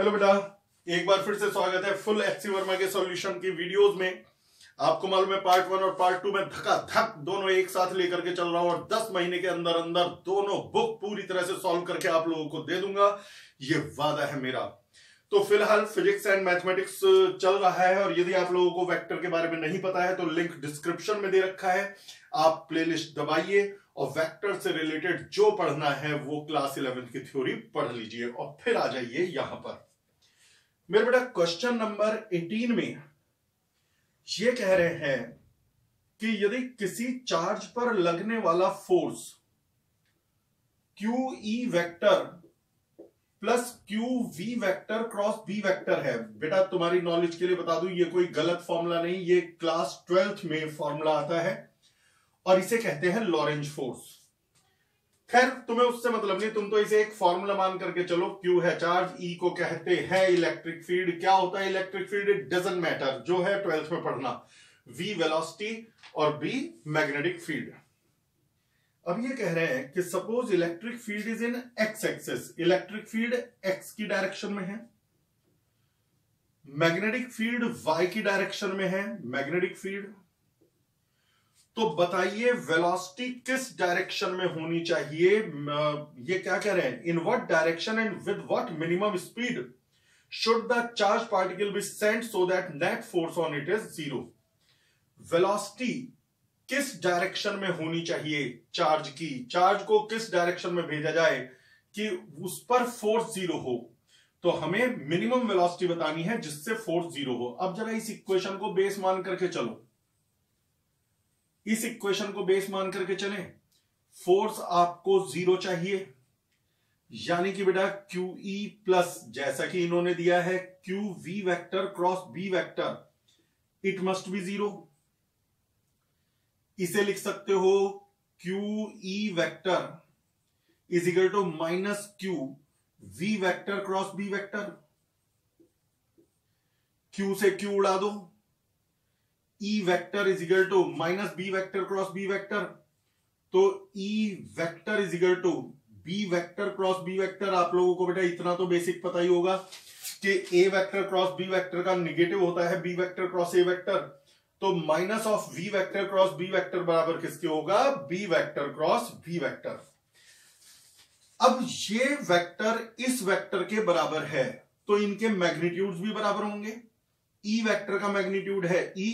Hello बेटा, एक बार फिर से स्वागत है फुल एच वर्मा के सॉल्यूशन की वीडियोस में। आपको मालूम है पार्ट वन और पार्ट टू में धक्का धक दोनों एक साथ लेकर के चल रहा हूँ और दस महीने के अंदर अंदर दोनों बुक पूरी तरह से सॉल्व करके आप लोगों को दे दूँगा। ये वादा है मेरा। तो फ़िलहाल फिजिक्स एंड मैथमेटिक्स चल रहा है और यदि आप लोगों को वेक्टर के बारे में नहीं पता है तो लिंक डिस्क्रिप्शन में दे रखा है। आप प्लेलिस्ट दबाइए और वेक्टर से रिलेटेड जो पढ़ना है, वो क्लास इलेवेंथ की थ्योरी पढ़ लीजिए और फिर आ जाइए यहाँ पर। मेरे बेटा क्वेश्चन नंबर 18 में ये कह रहे हैं कि यदि किसी चार्ज पर लगने वाला force Q E vector plus Q V vector cross B vector है। बेटा, तुम्हारी नॉलेज के लिए बता दूँ, ये कोई गलत फॉर्मूला नहीं, ये क्लास ट्वेल्थ में फॉर्मूला आता है और इसे कहते हैं लॉरेंज फोर्स खैर, तुम्हें उससे मतलब नहीं, तुम तो इसे एक फॉर्मूला मान करके चलो क्यू है चार्ज ई को कहते हैं इलेक्ट्रिक फ़ील्ड क्या होता है electric field it doesn't matter जो है ट्वेल्थ में पढ़ना। वी वेलोसिटी और बी मैग्नेटिक फ़ील्ड अब ये कह रहे हैं कि suppose electric field is in X axis electric field X की डायरेक्शन में है। मैग्नेटिक फ़ील्ड वाई की डायरेक्शन में है। मैग्नेटिक फ़ील्ड तो बताइए वेलोसिटी किस डायरेक्शन में होनी चाहिए? ये क्या कह रहे हैं? In what direction and with what minimum speed should the charge particle be sent so that net force on it is zero velocity किस डायरेक्शन में होनी चाहिए चार्ज की? चार्ज को किस डायरेक्शन में भेजा जाए कि उस पर फोर्स ज़ीरो हो? तो हमें मिनिमम वेलोसिटी बतानी है जिससे फोर्स ज़ीरो हो। अब जरा इस इक्वेशन को बेस मान करके चलो। इस इक्वेशन को बेस मान करके चलें। फोर्स आपको ज़ीरो चाहिए। यानी कि बेटा क्यू ई प्लस जैसा कि इन्होंने दिया है Q V vector cross B vector, it must be zero. इसे लिख सकते हो Q E vector is equal to minus Q V vector cross B vector. Q से क्यू उड़ा दो। E vector is equal to minus B vector cross B vector तो E vector is equal to B vector cross B vector आप लोगों को बेटा इतना तो बेसिक पता ही होगा कि A vector cross B vector का निगेटिव होता है B vector cross A vector तो minus of V vector cross B vector बराबर किसके होगा? B vector cross B vector अब ये वेक्टर इस वेक्टर के बराबर है तो इनके मैग्नीट्यूड भी बराबर होंगे. ई e वेक्टर का मैग्नीट्यूड है ई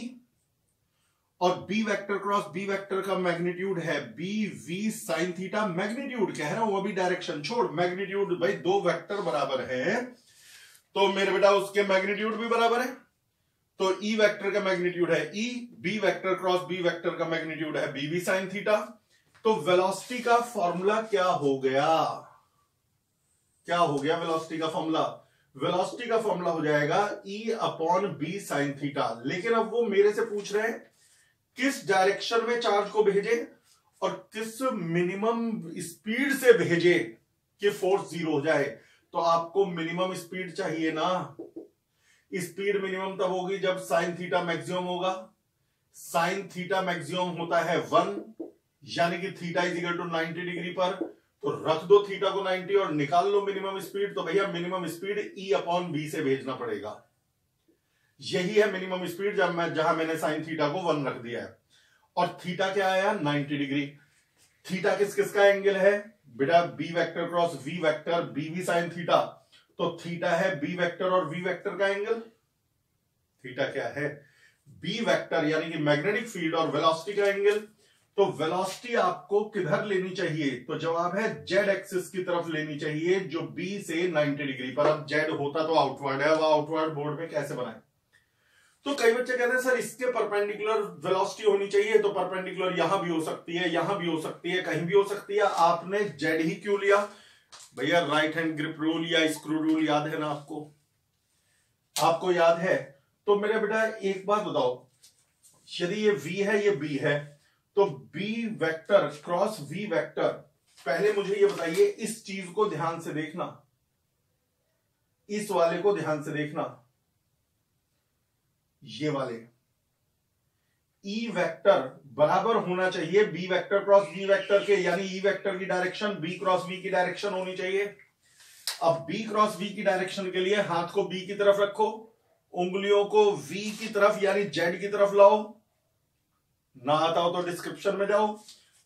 और B vector cross B vector का मैग्नीट्यूड है B V sine theta magnitude कह रहा हूँ अभी डायरेक्शन छोड़ मैग्नीट्यूड भाई दो वेक्टर बराबर है तो मेरे बेटा उसके मैग्नीट्यूड भी बराबर है तो ई e वेक्टर का मैग्नीट्यूड है E B vector cross B vector का मैग्नीट्यूड है बी वी साइन थीटा तो वेलोसिटी का फॉर्मूला क्या हो गया? क्या हो गया वेलोसिटी का फॉर्मूला वेलोसिटी का फॉर्मूला हो जाएगा E upon B sine theta लेकिन अब वो मेरे से पूछ रहे हैं किस डायरेक्शन में चार्ज को भेजे और किस मिनिमम स्पीड से भेजे कि फोर्स ज़ीरो हो जाए? तो आपको मिनिमम स्पीड चाहिए ना। स्पीड मिनिमम तब होगी जब साइन थीटा मैक्सिमम होगा। साइन थीटा मैक्सिमम होता है वन, यानी कि theta is equal to ninety degree पर। तो रख दो थीटा को 90 और निकाल लो मिनिमम स्पीड तो भैया minimum speed E upon B से भेजना पड़ेगा। यही है मिनिमम स्पीड जब मैं जहाँ मैंने साइन थीटा को वन रख दिया है। और थीटा क्या आया 90 डिग्री थीटा किस किस का एंगल है? बेटा B vector cross V vector B V sine theta तो थीटा है बी वेक्टर और वी वेक्टर का एंगल थीटा क्या है? बी वेक्टर यानी कि मैग्नेटिक फ़ील्ड और वेलोसिटी का एंगल तो वेलोसिटी आपको किधर लेनी चाहिए? तो जवाब है जेड एक्सिस की तरफ़ लेनी चाहिए, जो बी से 90 डिग्री पर। अब जेड होता तो आउटवर्ड है, अब आउटवर्ड बोर्ड में कैसे बनाए? तो कई बच्चे कहते हैं, सर, इसके परपेंडिकुलर वेलोसिटी होनी चाहिए तो परपेंडिकुलर यहाँ भी हो सकती है, यहाँ भी हो सकती है, कहीं भी हो सकती है। आपने जेड ही क्यों लिया? भैया राइट हैंड ग्रिप रूल या स्क्रू रूल याद है ना आपको? आपको याद है? तो मेरे बेटा, एक बात बताओ। यदि ये v है, ये b है तो b vector cross v vector पहले मुझे ये बताइए, इस चीज़ को ध्यान से देखना। इस वाले को ध्यान से देखना। ये वाले ई e वेक्टर बराबर होना चाहिए B vector cross B vector के, यानी ई e वेक्टर की डायरेक्शन बी क्रॉस बी की डायरेक्शन होनी चाहिए। अब बी क्रॉस वी की डायरेक्शन के लिए हाथ को बी की तरफ़ रखो, उंगलियों को वी की तरफ़, यानी जेड की तरफ़ लाओ। ना आता हो तो डिस्क्रिप्शन में जाओ।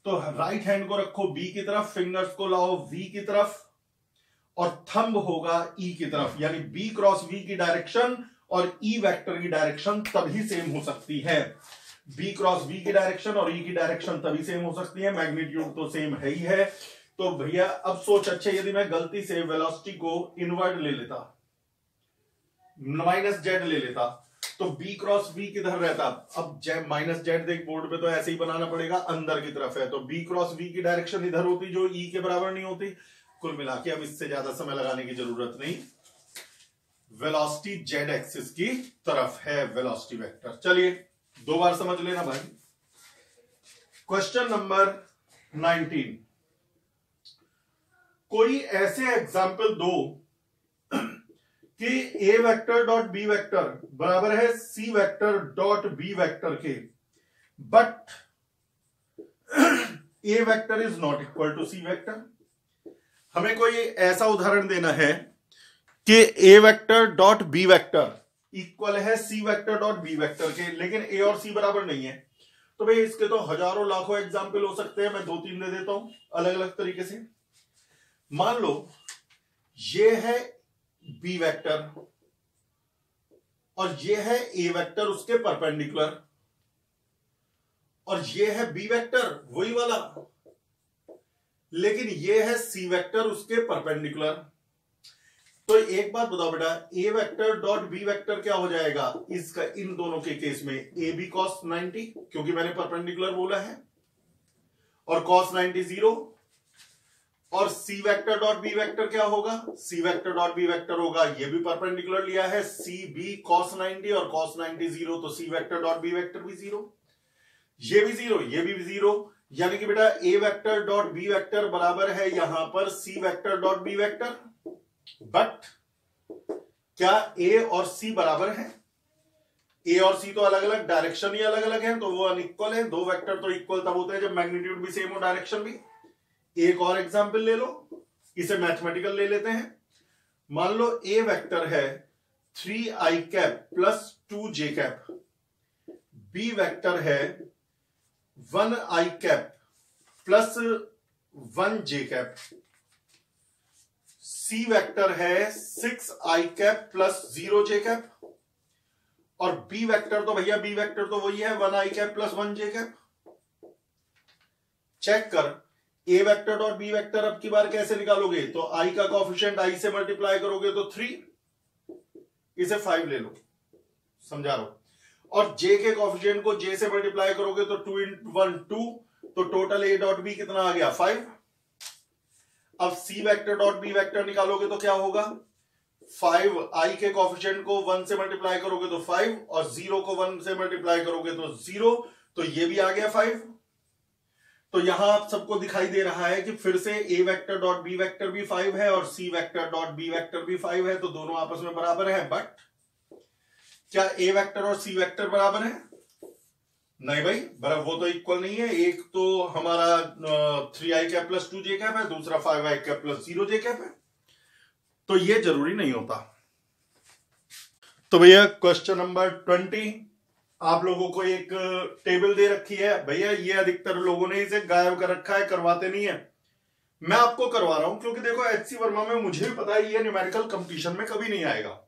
तो राइट हैंड को रखो बी की तरफ़ फिंगर्स को लाओ वी की तरफ़, और थंब होगा ई e की तरफ़, यानी बी क्रॉस वी की डायरेक्शन और ई e वेक्टर की डायरेक्शन तभी सेम हो सकती है। बी क्रॉस बी की डायरेक्शन और ई e की डायरेक्शन तभी सेम हो सकती है। मैग्नीट्यूड तो सेम है ही है। तो भैया, अब सोच अच्छे, यदि मैं गलती से वेलोसिटी को इनवर्ट ले लेता माइनस जेड ले लेता तो बी क्रॉस बी किधर रहता? अब जेड माइनस जेड देख बोर्ड पे तो ऐसे ही बनाना पड़ेगा, अंदर की तरफ़ है। तो बी क्रॉस बी की डायरेक्शन इधर होती, जो ई e के बराबर नहीं होती, कुल मिला के अब इससे ज़्यादा समय लगाने की ज़रूरत नहीं। वेलोसिटी जेड एक्सिस की तरफ़ है वेलोसिटी वेक्टर। चलिए, दो बार समझ लेना भाई। क्वेश्चन नंबर 19 कोई ऐसे एग्ज़ाम्पल दो कि A vector dot B vector बराबर है C vector dot B vector के, but A vector is not equal to C vector. हमें कोई ऐसा उदाहरण देना है कि A vector dot B vector equal है C vector dot B vector के, लेकिन ए और सी बराबर नहीं है। तो भाई, इसके तो हज़ारों लाखों एग्ज़ाम्पल हो सकते हैं, मैं दो तीन दे देता हूँ अलग अलग तरीके से। मान लो, ये है बी वेक्टर और ये है ए वेक्टर उसके परपेंडिकुलर और ये है बी वेक्टर वही वाला। लेकिन ये है सी वेक्टर उसके परपेंडिकुलर तो एक बात बताओ बेटा A vector dot B vector क्या हो जाएगा? इसका, इन दोनों के केस में ए बी कॉस 90 क्योंकि मैंने परपेंडिकुलर बोला है, और कॉस 90 ज़ीरो और C vector dot B vector क्या होगा? C vector dot B vector होगा, ये भी परपेंडिकुलर लिया है सी बी कॉस 90 और कॉस 90 ज़ीरो तो C vector dot B vector भी ज़ीरो ये भी ज़ीरो ये भी ज़ीरो यानी कि बेटा A vector dot B vector बराबर है यहाँ पर C vector dot B vector but क्या ए और सी बराबर है? ए और सी तो अलग अलग डायरेक्शन ही अलग अलग है तो वो अनइक्वल है। दो वेक्टर तो इक्वल तब होते हैं जब मैग्नीट्यूड भी सेम हो डायरेक्शन भी। एक और एग्ज़ाम्पल ले लो, इसे मैथमेटिकल ले लेते हैं। मान लो ए वेक्टर है three I cap plus two J cap B vector है one I cap plus one J cap C vector है six I cap plus zero J cap और बी वेक्टर तो भैया बी वेक्टर तो वही है one I cap plus one J cap check कर A vector dot B vector अब की बार कैसे निकालोगे? तो आई का कॉफिशियंट आई से मल्टीप्लाई करोगे तो थ्री इसे फाइव ले लो। समझा लो और जे के कॉफिशियंट को जे से मल्टीप्लाई करोगे तो टू इन वन टू तो टोटल ए डॉट बी कितना आ गया? फाइव अब C vector dot B vector निकालोगे तो क्या होगा? फाइव आई के कॉफिशियंट को वन से मल्टीप्लाई करोगे तो फाइव और ज़ीरो को वन से मल्टीप्लाई करोगे तो ज़ीरो तो ये भी आ गया फाइव तो यहाँ आप सबको दिखाई दे रहा है कि फिर से A vector dot B vector भी फाइव है और C vector dot B vector भी फाइव है तो दोनों आपस में बराबर है बट क्या ए वेक्टर और सी वेक्टर बराबर है? नहीं भाई, बराबर, वो तो इक्वल नहीं है। एक तो हमारा three I cap plus two J cap है, दूसरा five I cap plus zero J cap है। तो ये ज़रूरी नहीं होता। तो भैया क्वेश्चन नंबर ट्वेंटी आप लोगों को एक टेबल दे रखी है। भैया, ये अधिकतर लोगों ने इसे गायब कर रखा है, करवाते नहीं है। मैं आपको करवा रहा हूँ, क्योंकि देखो एच सी वर्मा में मुझे भी पता है, ये न्यूमेरिकल कंपटीशन में कभी नहीं आएगा।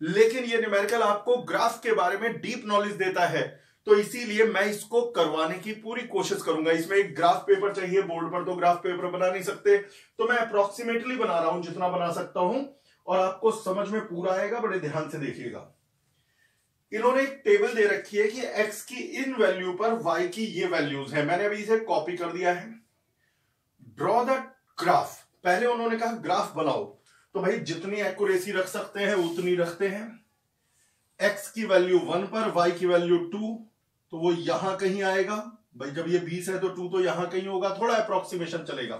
लेकिन ये न्यूमेरिकल आपको ग्राफ के बारे में डीप नॉलेज देता है। तो इसीलिए मैं इसको करवाने की पूरी कोशिश करूँगा। इसमें एक ग्राफ पेपर चाहिए, बोर्ड पर तो ग्राफ पेपर बना नहीं सकते। तो मैं अप्रोक्सीमेटली बना रहा हूँ, जितना बना सकता हूँ, और आपको समझ में पूरा आएगा, बड़े ध्यान से देखिएगा। इन्होंने एक टेबल दे रखी है कि x की इन वैल्यू पर y की ये वैल्यूज़ है। मैंने अभी इसे कॉपी कर दिया है। ड्रॉ द ग्राफ पहले उन्होंने कहा, ग्राफ बनाओ। तो भाई, जितनी एक्यूरेसी रख सकते हैं, उतनी रखते हैं। x की वैल्यू वन पर, y की वैल्यू टू तो वो यहाँ कहीं आएगा? भाई, जब ये बीस है तो टू तो यहाँ कहीं होगा, थोड़ा अप्रोक्सीमेशन चलेगा।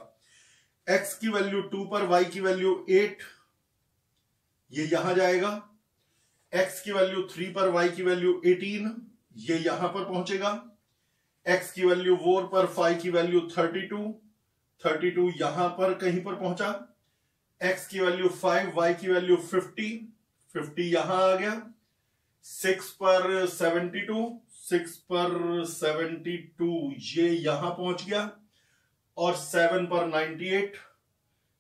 X की वैल्यू टू पर, y की वैल्यू एट ये यहाँ जाएगा। X की वैल्यू थ्री पर, y की वैल्यू एटीन ये यहाँ पर पहुंचेगा। X की वैल्यू फोर पर फाइव की value thirty two thirty two यहाँ पर कहीं पर पहुँचा। एक्स की वैल्यू फाइव वाई की वैल्यू फिफ्टी फिफ्टी यहाँ आ गया। सिक्स पर सेवेंटी टू सिक्स पर सेवेंटी टू, ये यहाँ पहुँच गया। और सेवन पर नाइन्टी एट,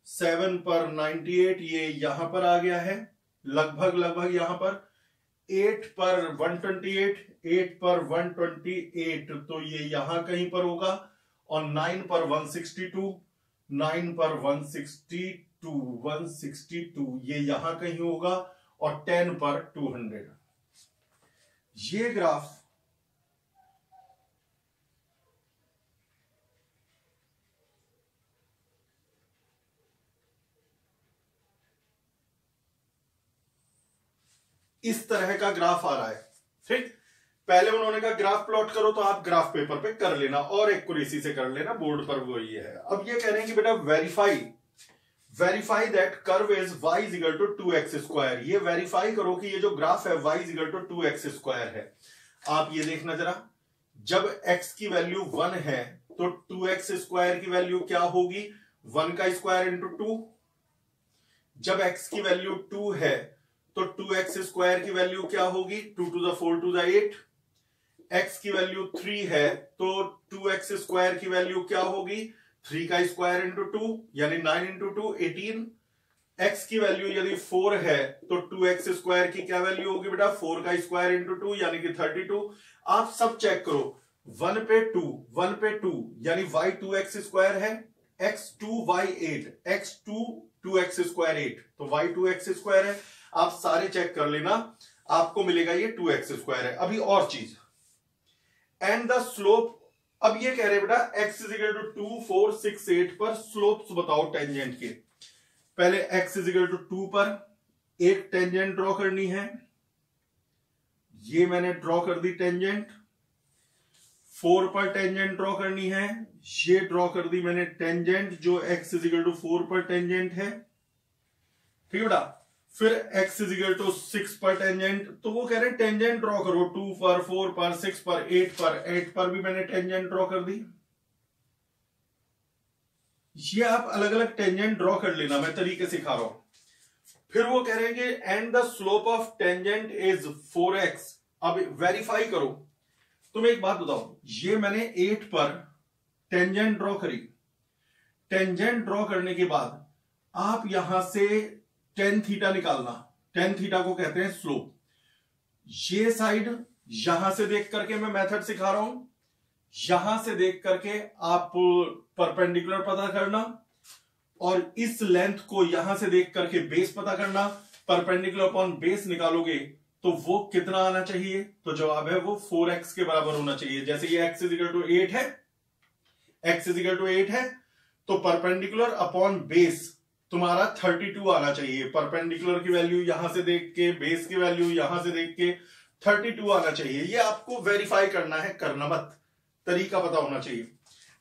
सेवन पर नाइन्टी एट, ये यहाँ पर आ गया है, लगभग लगभग यहाँ पर। एट पर वन ट्वेंटी एट एट पर वन ट्वेंटी एट तो ये यहाँ कहीं पर होगा। और नाइन पर वन सिक्सटी टू, नाइन पर one sixty two, one sixty two, ये यहाँ कहीं होगा। और टेन पर टू हंड्रेड। ये ग्राफ इस तरह का ग्राफ आ रहा है। ठीक। पहले उन्होंने कहा ग्राफ प्लॉट करो तो आप ग्राफ पेपर पे कर लेना और एक्यूरेसी से कर लेना बोर्ड पर वो ये है। अब ये कह रहे हैं कि बेटा verify verify that curve is Y is equal to two X square ये वेरीफाई करो कि ये जो ग्राफ है Y is equal to two X square है। आप ये देखना जरा जब x की वैल्यू वन है तो टू एक्स स्क्वायर की वैल्यू क्या होगी? वन का स्क्वायर इंटू टू जब x की वैल्यू टू है तो टू एक्स स्क्वायर की वैल्यू क्या होगी? Two two the four two the eight X की वैल्यू थ्री है तो टू एक्स स्क्वायर की वैल्यू क्या होगी? थ्री का स्क्वायर इंटू टू यानी nine into two eighteen X की वैल्यू यदि फोर है तो टू एक्स स्क्वायर की क्या वैल्यू होगी बेटा? फोर का स्क्वायर इंटू टू यानी कि थर्टी टू आप सब चेक करो। वन पे टू वन पे टू यानी वाई टू एक्स स्क्वायर है X two Y eight X two two X square eight तो वाई टू एक्स स्क्वायर है आप सारे चेक कर लेना। आपको मिलेगा ये टू एक्स स्क्वायर है। अभी और चीज़। एंड द स्लोप अब ये कह रहे बेटा X is equal to two four six eight पर स्लोप्स बताओ टेंजेंट के। पहले एक्स इजिकल टू टू पर एक टेंजेंट ड्रॉ करनी है। ये मैंने ड्रॉ कर दी टेंजेंट फोर पर टेंजेंट ड्रॉ करनी है। ये ड्रॉ कर दी मैंने टेंजेंट जो X is equal to four पर टेंजेंट है। ठीक है बेटा? फिर x is equal to six पर टेंजेंट तो वो कह रहे हैं टेंजेंट ड्रॉ करो टू पर फोर पर सिक्स पर एट पर एट पर भी मैंने टेंजेंट ड्रॉ कर दी। ये आप अलग अलग टेंजेंट ड्रॉ कर लेना, मैं तरीके सिखा रहा हूँ। फिर वो कह रहे हैं कि and the slope of tangent is four X अब वेरीफाई करो। तुम एक बात बताओ ये मैंने एट पर टेंजेंट ड्रॉ करी। टेंजेंट ड्रॉ करने के बाद आप यहाँ से टेन थीटा निकालना टेन थीटा को कहते हैं स्लोप ये साइड यहाँ से देख करके मैं मेथड सिखा रहा हूँ। यहाँ से देख करके आप परपेंडिकुलर पता करना और इस लेंथ को यहाँ से देख करके बेस पता करना। परपेंडिकुलर अपॉन बेस निकालोगे तो वो कितना आना चाहिए? तो जवाब है वो फोर एक्स के बराबर होना चाहिए। जैसे ये X is equal to eight है X is equal to eight है तो परपेंडिकुलर अपॉन बेस तुम्हारा थर्टी टू आना चाहिए। परपेंडिकुलर की वैल्यू यहाँ से देख के बेस की वैल्यू यहाँ से देख के थर्टी टू आना चाहिए। ये आपको वेरीफाई करना है, करना मत। तरीका पता होना चाहिए।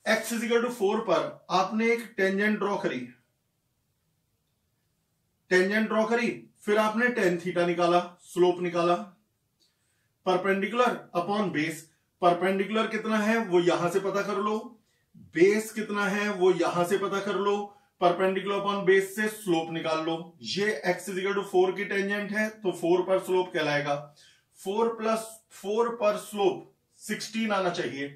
एक्स इजिकल टू फोर पर आपने एक टेंजेंट ड्रॉ करी। टेंजेंट ड्रॉ करी, फिर आपने टेन थीटा निकाला स्लोप निकाला। परपेंडिकुलर अपॉन बेस परपेंडिकुलर कितना है वो यहाँ से पता कर लो। बेस कितना है वो यहाँ से पता कर लो। परपेंडिकुलर अपॉन बेस से स्लोप निकाल लो। ये X is equal to four की टेंजेंट है तो फोर पर स्लोप कहलाएगा। फोर प्लस फोर पर स्लोप सिक्सटीन आना चाहिए।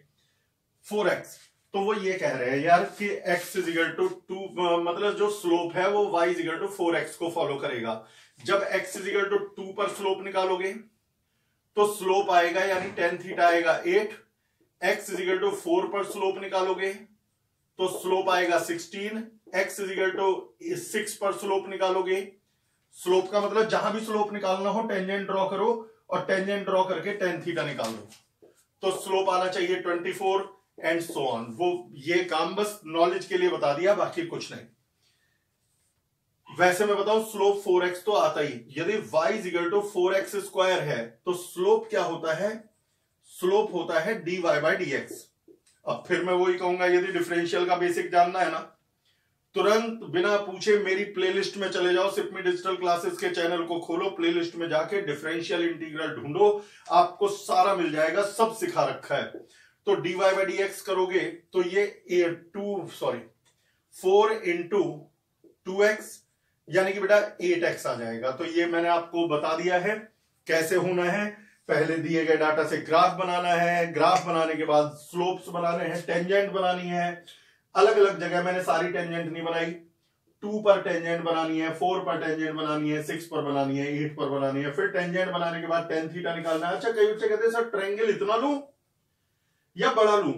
फोर एक्स तो वो ये कह रहे हैं यार कि x इजिकल टू टू मतलब जो स्लोप है, वो y is equal to four x को फॉलो करेगा। जब x is equal to two पर स्लोप निकालोगे तो स्लोप आएगा, यानी टेन थीटा आएगा at x is equal to four पर स्लोप निकालोगे तो स्लोप आएगा sixteen x is equal to six पर स्लोप निकालोगे। स्लोप का मतलब जहाँ भी स्लोप निकालना हो टेंजेंट ड्रॉ करो और टेंजेंट ड्रॉ करके टेन थीटा निकाल लो तो स्लोप आना चाहिए twenty four and so on वो ये काम बस नॉलेज के लिए बता दिया, बाकी कुछ नहीं। वैसे मैं बताऊँ स्लोप फोर एक्स तो आता ही। यदि y is equal to four x square है तो स्लोप क्या होता है? स्लोप होता है d y by d x अब फिर मैं वही कहूँगा, यदि डिफरेंशियल का बेसिक जानना है ना तुरंत बिना पूछे मेरी प्लेलिस्ट में चले जाओ। सिर्फ़ में डिजिटल क्लासेस के चैनल को खोलो प्लेलिस्ट में जाके डिफरेंशियल इंटीग्रल ढूंढो। आपको सारा मिल जाएगा, सब सिखा रखा है। तो d y by d x करोगे तो ये two sorry four into two x यानी कि बेटा एट एक्स आ जाएगा। तो ये मैंने आपको बता दिया है, कैसे होना है। पहले दिए गए डाटा से ग्राफ बनाना है। ग्राफ बनाने के बाद स्लोप्स बनाने हैं टेंजेंट बनानी है। अलग अलग जगह मैंने सारी टेंजेंट नहीं बनाई। टू पर टेंजेंट बनानी है फोर पर टेंजेंट बनानी है सिक्स पर बनानी है एट पर बनानी है। फिर टेंजेंट बनाने के बाद टेन थीटा निकालना है। अच्छा कई बच्चे कहते हैं, सर ट्रेंगल इतना लू या बड़ा लू?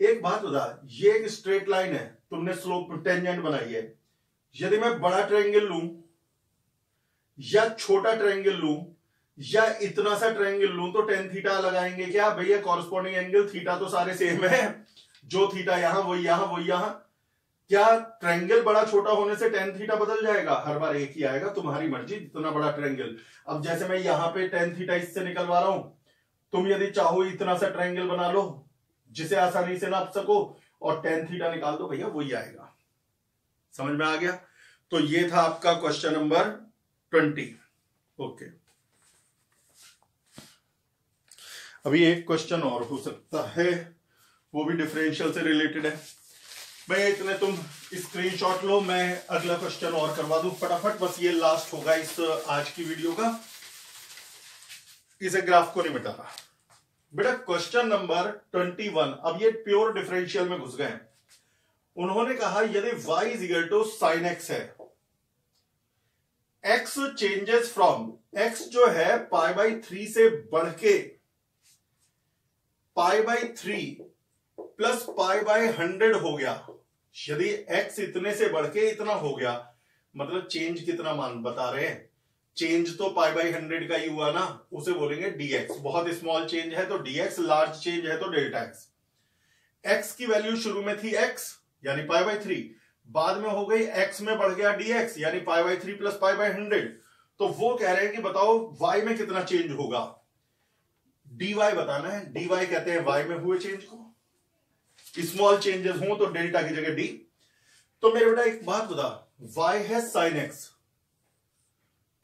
एक बात बता, ये एक स्ट्रेट लाइन है। तुमने स्लोप टेंजेंट बनाई है। यदि मैं बड़ा ट्रायंगल लू या छोटा ट्रायंगल लू या इतना सा ट्रायंगल लू तो टेन थीटा लगाएँगे क्या? भैया कॉरस्पॉन्डिंग एंगल थीटा तो सारे सेम है। जो थीटा यहाँ वही यहाँ वही यहाँ। क्या ट्रेंगल बड़ा छोटा होने से टेन थीटा बदल जाएगा? हर बार एक ही आएगा, तुम्हारी मर्ज़ी, जितना बड़ा ट्रेंगल अब जैसे मैं यहाँ पे टेन थीटा इससे निकलवा रहा हूँ, तुम यदि चाहो इतना सा ट्रायंगल बना लो, जिसे आसानी से नाप सको, और टेन थीटा निकाल दो, भैया, वही आएगा। समझ में आ गया? तो ये था आपका क्वेश्चन नंबर ट्वेंटी ओके अभी एक क्वेश्चन और हो सकता है। वो भी डिफरेंशियल से रिलेटेड है। भाई इतने तुम स्क्रीनशॉट लो, मैं अगला क्वेश्चन और करवा दू। फटाफट, बस ये लास्ट होगा इस, आज की वीडियो का। इसे ग्राफ को नहीं मिटाना बेटा क्वेश्चन नंबर ट्वेंटी वन अब ये प्योर डिफरेंशियल में घुस गए उन्होंने कहा, यदि y is equal to sine x है, x चेंजेस फ्रॉम x जो है पाई बाई थ्री से बढ़ के pi by three plus pi by hundred हो गया। यदि एक्स इतने से बढ़ के इतना हो गया मतलब चेंज कितना मान, बता रहे हैं? चेंज तो पाई बाई हंड्रेड का ही हुआ ना, उसे बोलेंगे डीएक्स बहुत स्मॉल चेंज है तो डीएक्स लार्ज चेंज है तो डेल्टा एक्स एक्स की वैल्यू शुरू में थी एक्स यानी पाई बाई थ्री बाद में हो गई एक्स में बढ़ गया डीएक्स यानी pi by three plus pi by hundred तो वो कह रहे हैं कि बताओ वाई में कितना चेंज होगा? dy बताना है। dy कहते हैं वाई में हुए चेंज को। स्मॉल चेंजेस हो तो डेल्टा की जगह डी तो मेरे बेटा एक बात बता, y है साइन x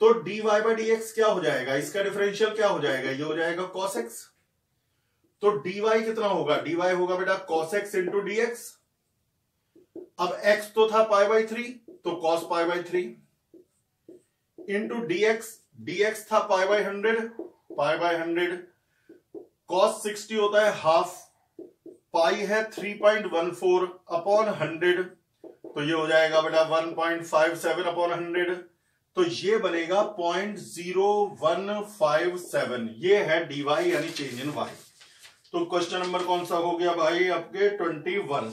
तो dy बाई डी एक्स क्या हो जाएगा? इसका डिफरेंशियल क्या हो जाएगा? ये हो जाएगा कॉस एक्स तो dy कितना होगा? dy होगा बेटा cos x into d x अब x तो था पाई बाई थ्री तो cos pi by three into x d x था pi by hundred pi by hundred cos sixty होता है हाफ़ पाई है three point one four upon hundred तो ये हो जाएगा बेटा one point five seven upon hundred तो ये बनेगा point zero one five seven ये है डीवाई यानी चेंज इन वाई तो क्वेश्चन नंबर कौन सा हो गया भाई आपके ट्वेंटी वन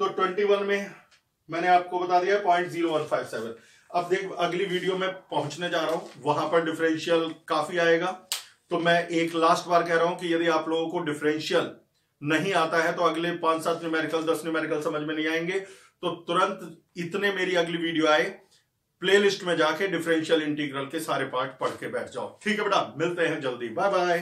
तो 21 में मैंने आपको बता दिया point zero one five seven अब देख, अगली वीडियो में पहुँचने जा रहा हूँ, वहाँ पर डिफरेंशियल काफ़ी आएगा तो मैं एक लास्ट बार कह रहा हूँ कि यदि आप लोगों को डिफरेंशियल नहीं आता है तो अगले पाँच सात न्यूमेरिकल दस न्यूमेरिकल समझ में नहीं आएँगे। तो तुरंत इतने मेरी अगली वीडियो आए प्लेलिस्ट में जाके डिफरेंशियल इंटीग्रल के सारे पार्ट पढ़ के बैठ जाओ। ठीक है बेटा, मिलते हैं जल्दी। Bye bye